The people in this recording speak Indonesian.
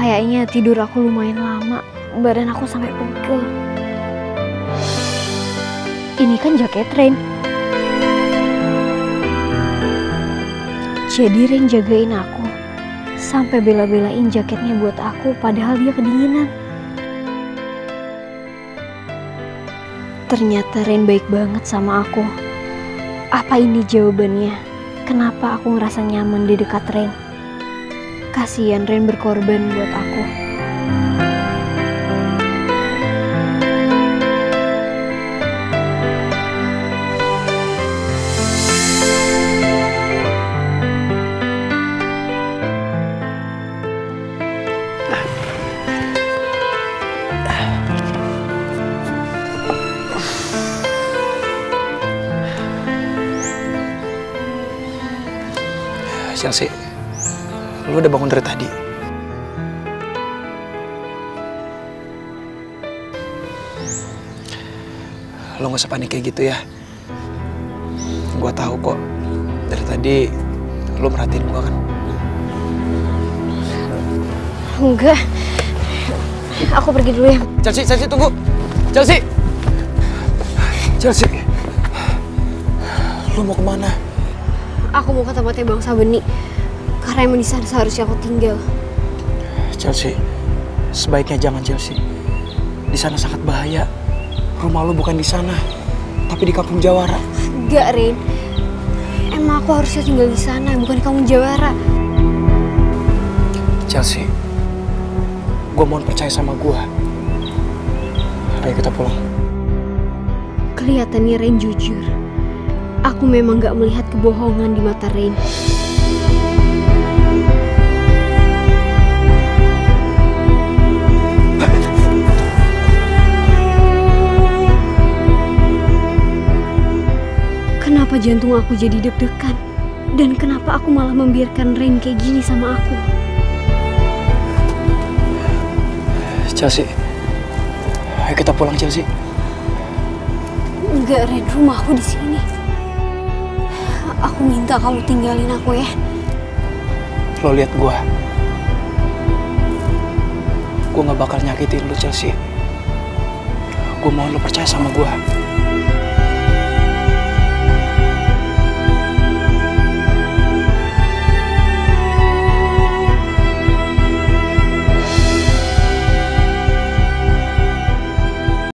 Kayaknya tidur aku lumayan lama. Badan aku sampai pegel. Ini kan jaket Rain. Jadi Rain jagain aku. Sampai bela-belain jaketnya buat aku padahal dia kedinginan. Ternyata Rain baik banget sama aku. Apa ini jawabannya? Kenapa aku ngerasa nyaman di dekat Rain? Kasihan Rain berkorban buat aku. Chelsea, lu udah bangun dari tadi? Lo gak usah panik kayak gitu ya. Gua tahu kok, dari tadi lo merhatiin gua kan. Enggak. Aku pergi dulu ya. Chelsea, Chelsea tunggu. Chelsea. Chelsea. Lu mau ke mana? Aku mau ke tempatnya Bangsa Beni. Karena emang di sana seharusnya aku tinggal. Chelsea, sebaiknya jangan Chelsea. Di sana sangat bahaya. Rumah lu bukan di sana, tapi di kampung Jawara. Enggak, Rain. Emang aku harusnya tinggal di sana, bukan di kampung Jawara. Chelsea, gue mohon percaya sama gue. Ayo kita pulang. Kelihatannya Rain jujur. Aku memang gak melihat kebohongan di mata Rain. Kenapa jantung aku jadi deg-degan? Dan kenapa aku malah membiarkan Rain kayak gini sama aku? Chelsea, ayo kita pulang Chelsea. Enggak, Rain, rumahku di sini. Aku minta kamu tinggalin aku ya. Lo lihat gue. Gue gak bakal nyakitin lo Chelsea. Gue mohon lo percaya sama gue.